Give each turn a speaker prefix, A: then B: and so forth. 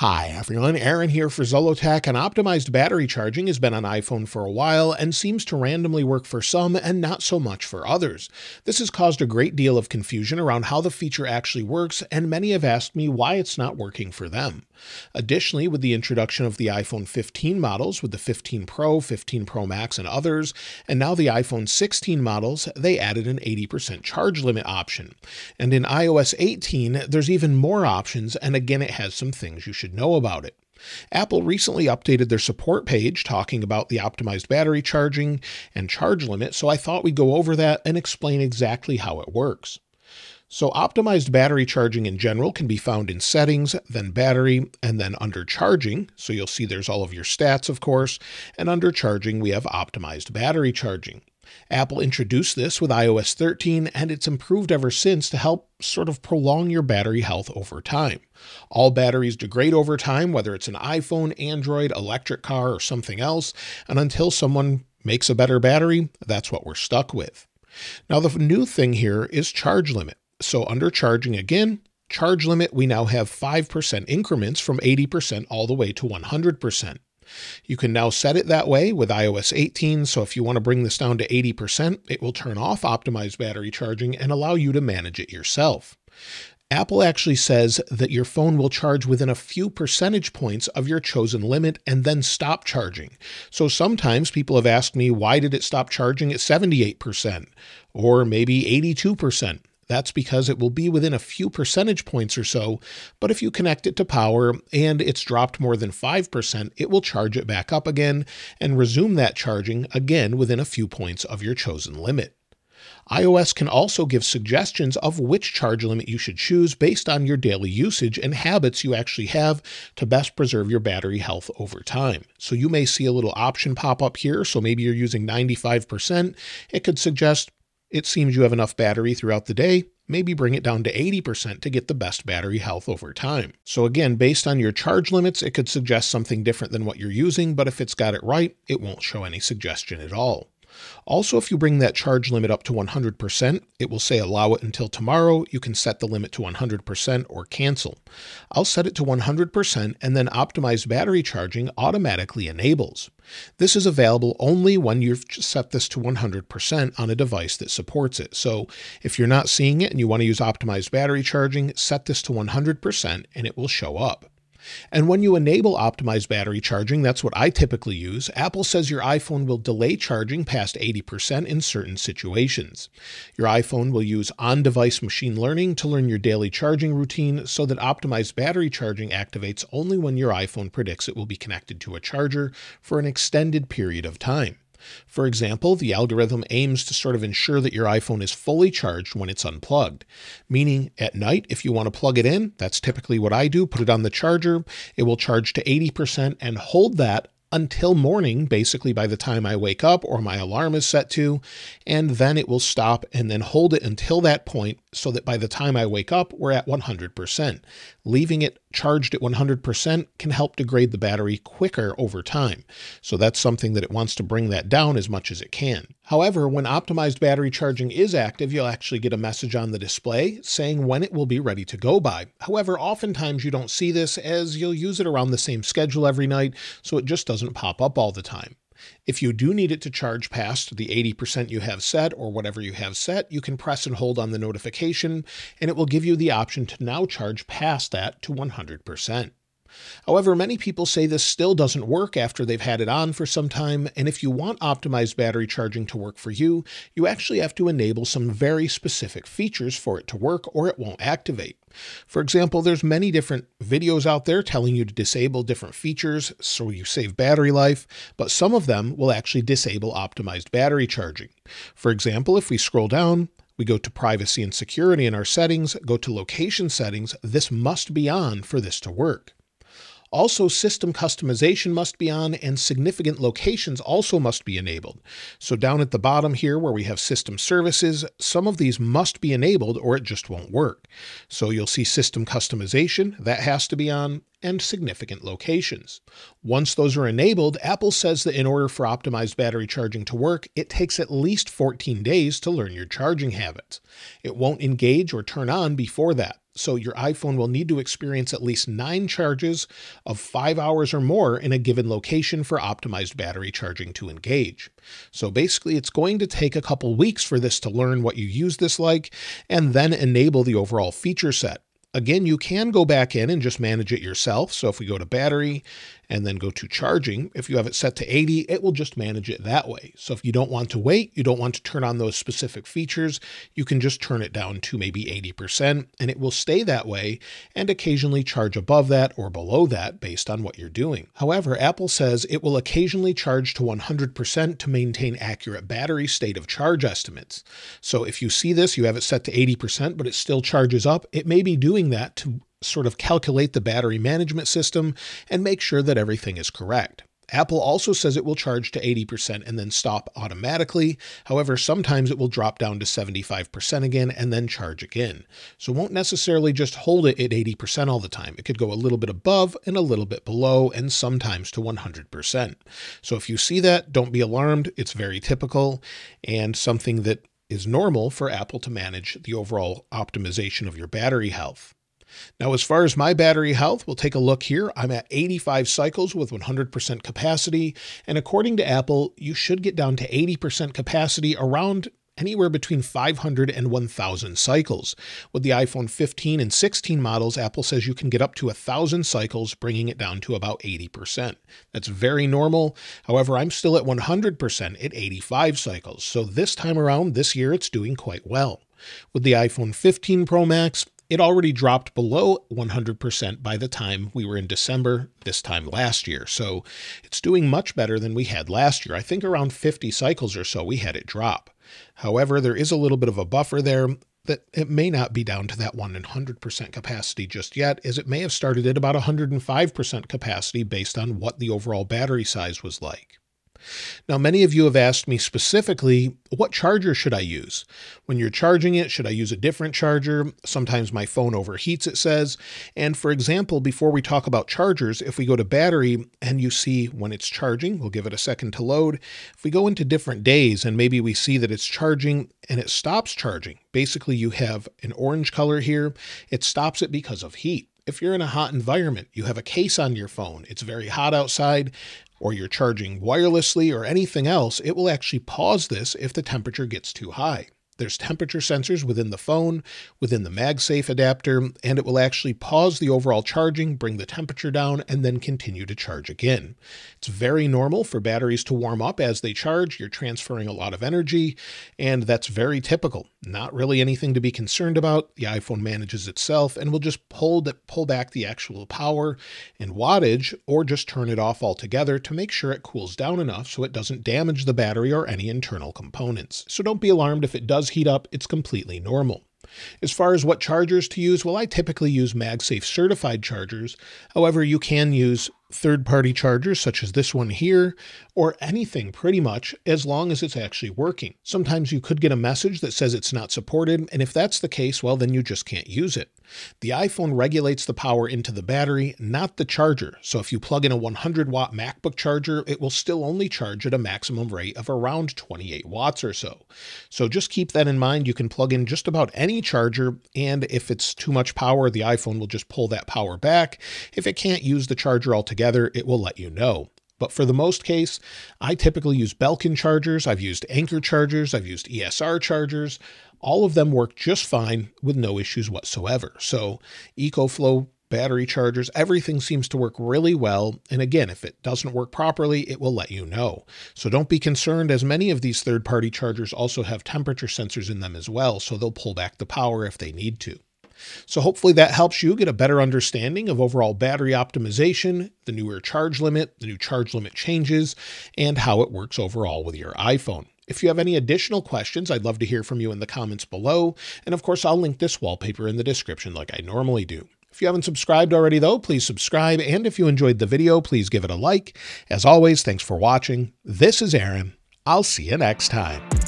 A: Hi everyone, Aaron here for Zollotech and optimized battery charging has been on iPhone for a while and seems to randomly work for some and not so much for others. This has caused a great deal of confusion around how the feature actually works and many have asked me why it's not working for them. Additionally, with the introduction of the iPhone 15 models with the 15 Pro, 15 Pro Max and others, and now the iPhone 16 models, they added an 80% charge limit option. And in iOS 18, there's even more options and again it has some things you should should know about it. Apple recently updated their support page talking about the optimized battery charging and charge limit, so I thought we'd go over that and explain exactly how it works. So optimized battery charging in general can be found in settings, then battery, and then under charging. So you'll see there's all of your stats, of course, and under charging, we have optimized battery charging. Apple introduced this with iOS 13 and it's improved ever since to help sort of prolong your battery health over time. All batteries degrade over time, whether it's an iPhone, Android, electric car, or something else, and until someone makes a better battery, that's what we're stuck with. Now, the new thing here is charge limit. So under charging again, charge limit, we now have 5% increments from 80% all the way to 100%. You can now set it that way with iOS 18, so if you want to bring this down to 80%, it will turn off optimized battery charging and allow you to manage it yourself. Apple actually says that your phone will charge within a few percentage points of your chosen limit and then stop charging. So sometimes people have asked me, why did it stop charging at 78% or maybe 82%? That's because it will be within a few percentage points or so, but if you connect it to power and it's dropped more than 5%, it will charge it back up again and resume that charging again within a few points of your chosen limit. iOS can also give suggestions of which charge limit you should choose based on your daily usage and habits you actually have to best preserve your battery health over time. So you may see a little option pop up here. So maybe you're using 95%. It could suggest it seems you have enough battery throughout the day, maybe bring it down to 80% to get the best battery health over time. So again, based on your charge limits, it could suggest something different than what you're using, but if it's got it right, it won't show any suggestion at all. Also, if you bring that charge limit up to 100%, it will say allow it until tomorrow. You can set the limit to 100% or cancel. I'll set it to 100% and then optimized battery charging automatically enables. This is available only when you've set this to 100% on a device that supports it. So if you're not seeing it and you want to use optimized battery charging, set this to 100% and it will show up. And when you enable optimized battery charging, that's what I typically use, Apple says your iPhone will delay charging past 80% in certain situations. Your iPhone will use on device machine learning to learn your daily charging routine so that optimized battery charging activates only when your iPhone predicts it will be connected to a charger for an extended period of time. For example, the algorithm aims to sort of ensure that your iPhone is fully charged when it's unplugged. Meaning at night, if you want to plug it in, that's typically what I do, put it on the charger, it will charge to 80% and hold that until morning, basically by the time I wake up or my alarm is set to, and then it will stop and then hold it until that point so that by the time I wake up, we're at 100%. Leaving it charged at 100% can help degrade the battery quicker over time. So that's something that it wants to bring that down as much as it can. However, when optimized battery charging is active, you'll actually get a message on the display saying when it will be ready to go by. However, oftentimes you don't see this as you'll use it around the same schedule every night, so it just doesn't pop up all the time. If you do need it to charge past the 80% you have set or whatever you have set, you can press and hold on the notification and it will give you the option to now charge past that to 100%. However, many people say this still doesn't work after they've had it on for some time, and if you want optimized battery charging to work for you, you actually have to enable some very specific features for it to work or it won't activate. For example, there's many different videos out there telling you to disable different features so you save battery life, but some of them will actually disable optimized battery charging. For example, if we scroll down, we go to privacy and security in our settings, go to location settings, this must be on for this to work. Also, system customization must be on and significant locations also must be enabled. So down at the bottom here where we have system services, some of these must be enabled or it just won't work. So you'll see system customization, that has to be on, and significant locations. Once those are enabled, Apple says that in order for optimized battery charging to work, it takes at least 14 days to learn your charging habits. It won't engage or turn on before that. So your iPhone will need to experience at least nine charges of five hours or more in a given location for optimized battery charging to engage. So basically, it's going to take a couple weeks for this to learn what you use this like and then enable the overall feature set. Again, you can go back in and just manage it yourself. So if we go to battery and then go to charging, if you have it set to 80, it will just manage it that way. So if you don't want to wait, you don't want to turn on those specific features, you can just turn it down to maybe 80% and it will stay that way and occasionally charge above that or below that based on what you're doing. However, Apple says it will occasionally charge to 100% to maintain accurate battery state of charge estimates. So if you see this, you have it set to 80%, but it still charges up, it may be doing that to sort of calculate the battery management system and make sure that everything is correct. Apple also says it will charge to 80% and then stop automatically. However, sometimes it will drop down to 75% again and then charge again. So it won't necessarily just hold it at 80% all the time. It could go a little bit above and a little bit below and sometimes to 100%. So if you see that, don't be alarmed. It's very typical and something that is normal for Apple to manage the overall optimization of your battery health. Now, as far as my battery health, we'll take a look here. I'm at 85 cycles with 100% capacity. And according to Apple, you should get down to 80% capacity around anywhere between 500 and 1000 cycles. With the iPhone 15 and 16 models, Apple says you can get up to 1000 cycles, bringing it down to about 80%. That's very normal. However, I'm still at 100% at 85 cycles. So this time around, this year, it's doing quite well. With the iPhone 15 Pro Max, it already dropped below 100% by the time we were in December this time last year. So it's doing much better than we had last year. I think around 50 cycles or so we had it drop. However, there is a little bit of a buffer there that it may not be down to that 100% capacity just yet, as it may have started at about 105% capacity based on what the overall battery size was like. Now, many of you have asked me specifically, what charger should I use? When you're charging it, should I use a different charger? Sometimes my phone overheats, it says. And for example, before we talk about chargers, if we go to battery and you see when it's charging, we'll give it a second to load. If we go into different days and maybe we see that it's charging and it stops charging, basically you have an orange color here, it stops it because of heat if you're in a hot environment, you have a case on your phone, it's very hot outside, or you're charging wirelessly or anything else, it will actually pause this if the temperature gets too high. There's temperature sensors within the phone, within the MagSafe adapter, and it will actually pause the overall charging, bring the temperature down, and then continue to charge again. It's very normal for batteries to warm up as they charge. You're transferring a lot of energy, and that's very typical. Not really anything to be concerned about. The iPhone manages itself and will just pull, the, pull back the actual power and wattage, or just turn it off altogether to make sure it cools down enough so it doesn't damage the battery or any internal components. So don't be alarmed if it does does heat up, it's completely normal. As far as what chargers to use, well, I typically use MagSafe certified chargers. However, you can use third party chargers such as this one here, or anything pretty much, as long as it's actually working. Sometimes you could get a message that says it's not supported, and if that's the case, well, then you just can't use it. The iPhone regulates the power into the battery, not the charger. So if you plug in a 100 watt MacBook charger, it will still only charge at a maximum rate of around 28 watts or so. So just keep that in mind. You can plug in just about any charger, and if it's too much power, the iPhone will just pull that power back. If it can't use the charger altogether, together, it will let you know. But for the most case, I typically use Belkin chargers, I've used Anker chargers, I've used ESR chargers. All of them work just fine with no issues whatsoever. So EcoFlow battery chargers, everything seems to work really well. And again, if it doesn't work properly, it will let you know. So don't be concerned as many of these third-party chargers also have temperature sensors in them as well, so they'll pull back the power if they need to. So hopefully that helps you get a better understanding of overall battery optimization, the newer charge limit, the new charge limit changes, and how it works overall with your iPhone. If you have any additional questions, I'd love to hear from you in the comments below. And of course, I'll link this wallpaper in the description like I normally do. If you haven't subscribed already, though, please subscribe. And if you enjoyed the video, please give it a like. As always, thanks for watching. This is Aaron. I'll see you next time.